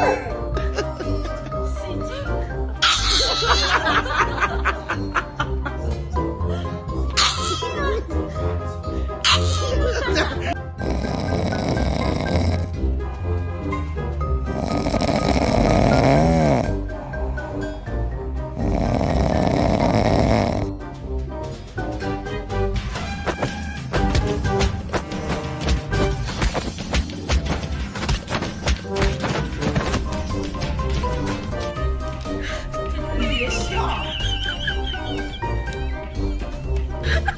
Ah!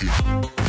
Rocky.